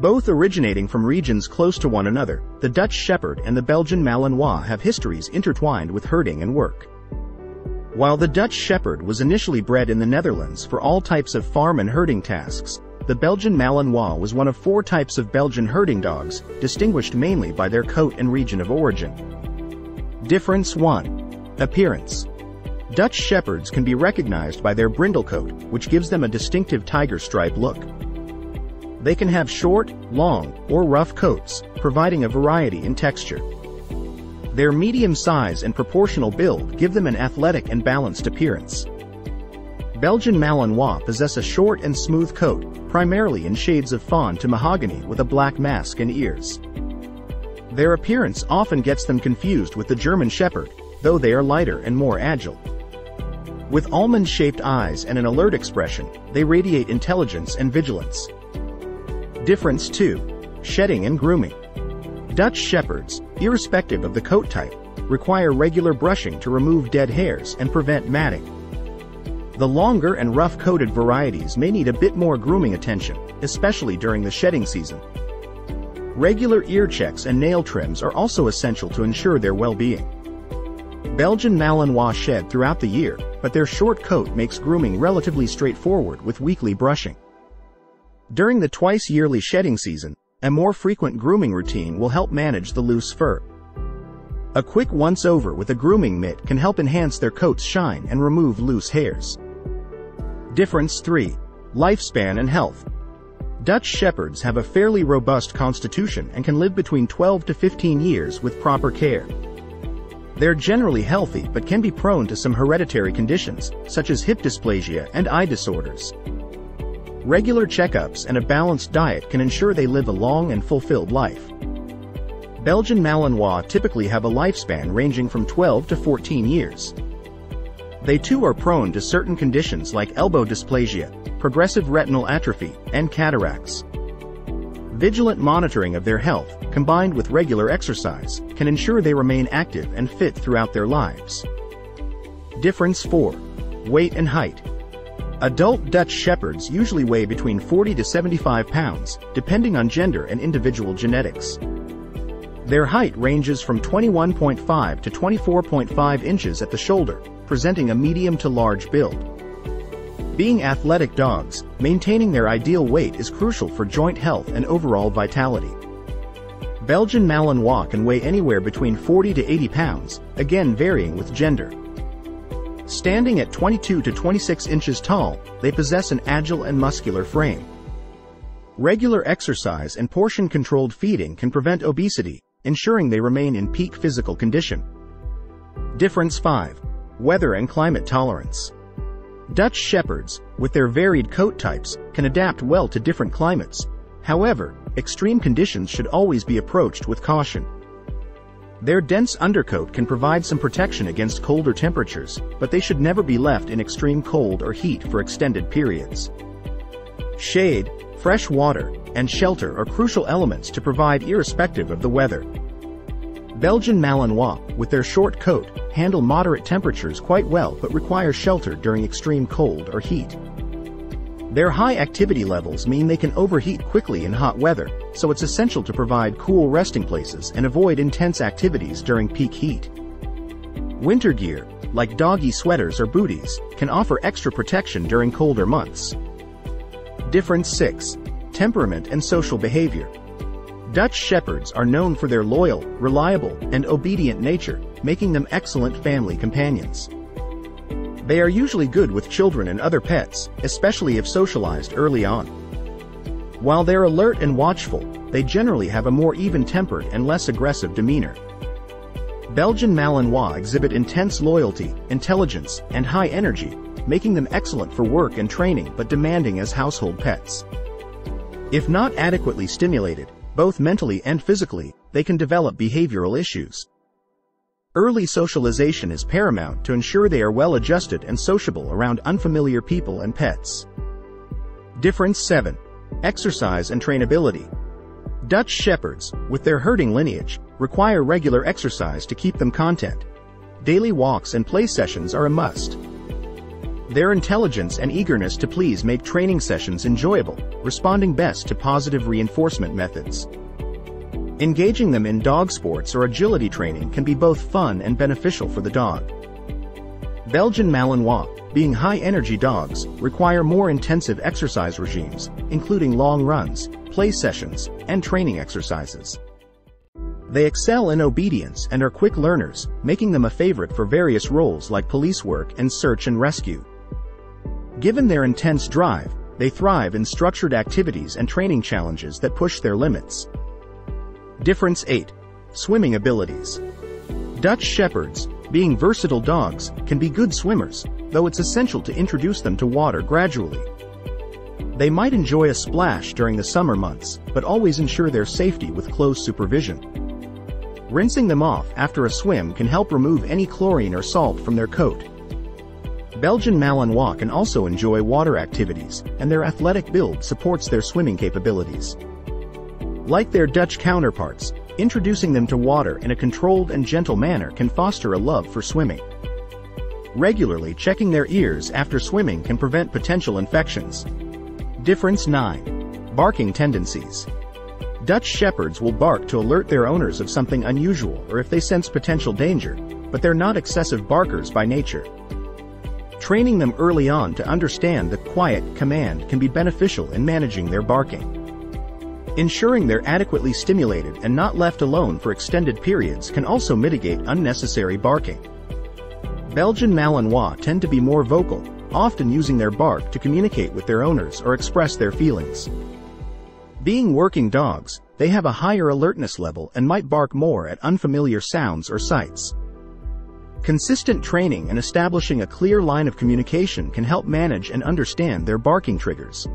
Both originating from regions close to one another, the Dutch Shepherd and the Belgian Malinois have histories intertwined with herding and work. While the Dutch Shepherd was initially bred in the Netherlands for all types of farm and herding tasks, the Belgian Malinois was one of four types of Belgian herding dogs, distinguished mainly by their coat and region of origin. Difference 1. Appearance. Dutch Shepherds can be recognized by their brindle coat, which gives them a distinctive tiger stripe look. They can have short, long, or rough coats, providing a variety in texture. Their medium size and proportional build give them an athletic and balanced appearance. Belgian Malinois possess a short and smooth coat, primarily in shades of fawn to mahogany with a black mask and ears. Their appearance often gets them confused with the German Shepherd, though they are lighter and more agile. With almond-shaped eyes and an alert expression, they radiate intelligence and vigilance. Difference 2. Shedding and grooming. Dutch Shepherds, irrespective of the coat type, require regular brushing to remove dead hairs and prevent matting. The longer and rough-coated varieties may need a bit more grooming attention, especially during the shedding season. Regular ear checks and nail trims are also essential to ensure their well-being. Belgian Malinois shed throughout the year, but their short coat makes grooming relatively straightforward with weekly brushing. During the twice-yearly shedding season, a more frequent grooming routine will help manage the loose fur. A quick once-over with a grooming mitt can help enhance their coat's shine and remove loose hairs. Difference 3. Lifespan and health. Dutch Shepherds have a fairly robust constitution and can live between 12 to 15 years with proper care. They're generally healthy but can be prone to some hereditary conditions, such as hip dysplasia and eye disorders. Regular checkups and a balanced diet can ensure they live a long and fulfilled life. Belgian Malinois typically have a lifespan ranging from 12 to 14 years. They too are prone to certain conditions like elbow dysplasia, progressive retinal atrophy, and cataracts. Vigilant monitoring of their health, combined with regular exercise, can ensure they remain active and fit throughout their lives. Difference 4. Weight and height. Adult Dutch Shepherds usually weigh between 40 to 75 pounds, depending on gender and individual genetics. Their height ranges from 21.5 to 24.5 inches at the shoulder, presenting a medium to large build. Being athletic dogs, maintaining their ideal weight is crucial for joint health and overall vitality. Belgian Malinois can weigh anywhere between 40 to 80 pounds, again varying with gender. Standing at 22 to 26 inches tall, they possess an agile and muscular frame. Regular exercise and portion-controlled feeding can prevent obesity, ensuring they remain in peak physical condition. Difference 5. Weather and climate tolerance. Dutch Shepherds, with their varied coat types, can adapt well to different climates. However, extreme conditions should always be approached with caution. Their dense undercoat can provide some protection against colder temperatures, but they should never be left in extreme cold or heat for extended periods. Shade, fresh water, and shelter are crucial elements to provide irrespective of the weather. Belgian Malinois, with their short coat, handle moderate temperatures quite well but require shelter during extreme cold or heat. Their high activity levels mean they can overheat quickly in hot weather, so it's essential to provide cool resting places and avoid intense activities during peak heat. Winter gear, like doggy sweaters or booties, can offer extra protection during colder months. Difference 6. Temperament and social behavior. Dutch Shepherds are known for their loyal, reliable, and obedient nature, making them excellent family companions. They are usually good with children and other pets, especially if socialized early on. While they're alert and watchful, they generally have a more even-tempered and less aggressive demeanor. Belgian Malinois exhibit intense loyalty, intelligence, and high energy, making them excellent for work and training but demanding as household pets. If not adequately stimulated, both mentally and physically, they can develop behavioral issues. Early socialization is paramount to ensure they are well adjusted and sociable around unfamiliar people and pets. Difference 7. Exercise and trainability. Dutch Shepherds, with their herding lineage, require regular exercise to keep them content. Daily walks and play sessions are a must. Their intelligence and eagerness to please make training sessions enjoyable, responding best to positive reinforcement methods. Engaging them in dog sports or agility training can be both fun and beneficial for the dog. Belgian Malinois, being high-energy dogs, require more intensive exercise regimes, including long runs, play sessions, and training exercises. They excel in obedience and are quick learners, making them a favorite for various roles like police work and search and rescue. Given their intense drive, they thrive in structured activities and training challenges that push their limits. Difference 8. Swimming abilities. Dutch Shepherds, being versatile dogs, can be good swimmers, though it's essential to introduce them to water gradually. They might enjoy a splash during the summer months, but always ensure their safety with close supervision. Rinsing them off after a swim can help remove any chlorine or salt from their coat. Belgian Malinois can also enjoy water activities, and their athletic build supports their swimming capabilities. Like their Dutch counterparts, Introducing them to water in a controlled and gentle manner can foster a love for swimming. Regularly checking their ears after swimming can prevent potential infections. Difference 9. Barking tendencies. Dutch Shepherds will bark to alert their owners of something unusual or if they sense potential danger, but they're not excessive barkers by nature. Training them early on to understand the quiet command can be beneficial in managing their barking. Ensuring they're adequately stimulated and not left alone for extended periods can also mitigate unnecessary barking. Belgian Malinois tend to be more vocal, often using their bark to communicate with their owners or express their feelings. Being working dogs, they have a higher alertness level and might bark more at unfamiliar sounds or sights. Consistent training and establishing a clear line of communication can help manage and understand their barking triggers.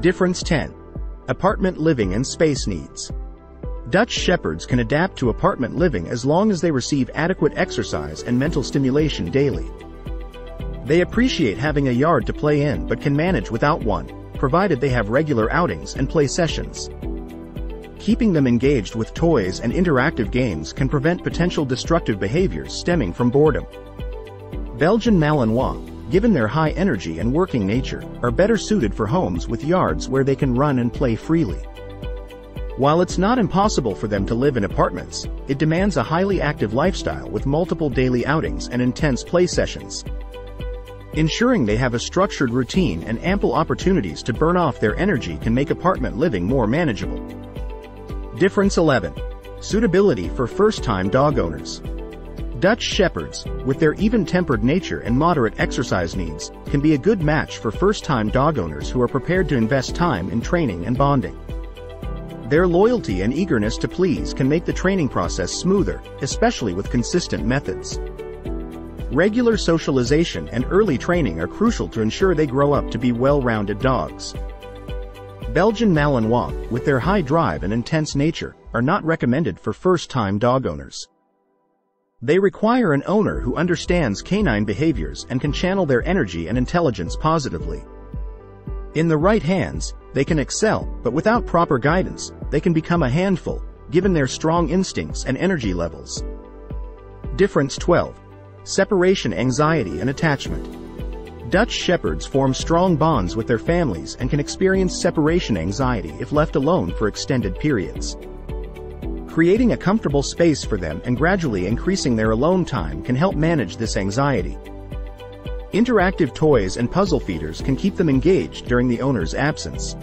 Difference 10. Apartment living and space needs. Dutch Shepherds can adapt to apartment living as long as they receive adequate exercise and mental stimulation daily. They appreciate having a yard to play in but can manage without one, provided they have regular outings and play sessions. Keeping them engaged with toys and interactive games can prevent potential destructive behaviors stemming from boredom. Belgian Malinois, given their high energy and working nature, are better suited for homes with yards where they can run and play freely. While it's not impossible for them to live in apartments, it demands a highly active lifestyle with multiple daily outings and intense play sessions. Ensuring they have a structured routine and ample opportunities to burn off their energy can make apartment living more manageable. Difference 11. Suitability for first-time dog owners. Dutch Shepherds, with their even-tempered nature and moderate exercise needs, can be a good match for first-time dog owners who are prepared to invest time in training and bonding. Their loyalty and eagerness to please can make the training process smoother, especially with consistent methods. Regular socialization and early training are crucial to ensure they grow up to be well-rounded dogs. Belgian Malinois, with their high drive and intense nature, are not recommended for first-time dog owners. They require an owner who understands canine behaviors and can channel their energy and intelligence positively. In the right hands, they can excel, but without proper guidance, they can become a handful, given their strong instincts and energy levels. Difference 12. Separation anxiety and attachment. Dutch Shepherds form strong bonds with their families and can experience separation anxiety if left alone for extended periods. Creating a comfortable space for them and gradually increasing their alone time can help manage this anxiety. Interactive toys and puzzle feeders can keep them engaged during the owner's absence.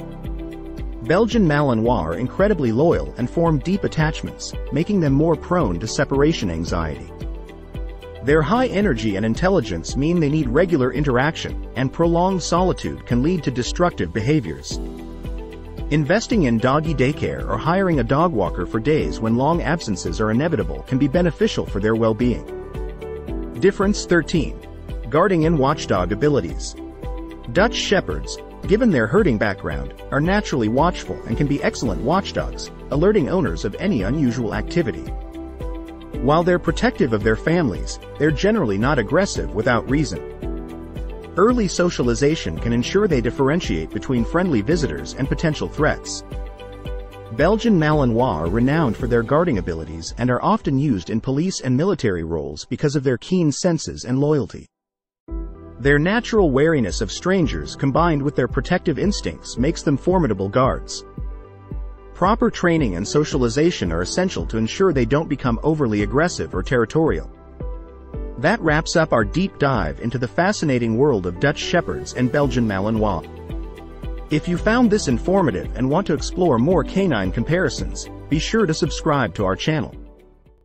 Belgian Malinois are incredibly loyal and form deep attachments, making them more prone to separation anxiety. Their high energy and intelligence mean they need regular interaction, and prolonged solitude can lead to destructive behaviors. Investing in doggy daycare or hiring a dog walker for days when long absences are inevitable can be beneficial for their well-being. Difference 13. Guarding and watchdog abilities. Dutch Shepherds, given their herding background, are naturally watchful and can be excellent watchdogs, alerting owners of any unusual activity. While they're protective of their families, they're generally not aggressive without reason. Early socialization can ensure they differentiate between friendly visitors and potential threats. Belgian Malinois are renowned for their guarding abilities and are often used in police and military roles because of their keen senses and loyalty. Their natural wariness of strangers combined with their protective instincts makes them formidable guards. Proper training and socialization are essential to ensure they don't become overly aggressive or territorial. That wraps up our deep dive into the fascinating world of Dutch Shepherds and Belgian Malinois. If you found this informative and want to explore more canine comparisons, be sure to subscribe to our channel.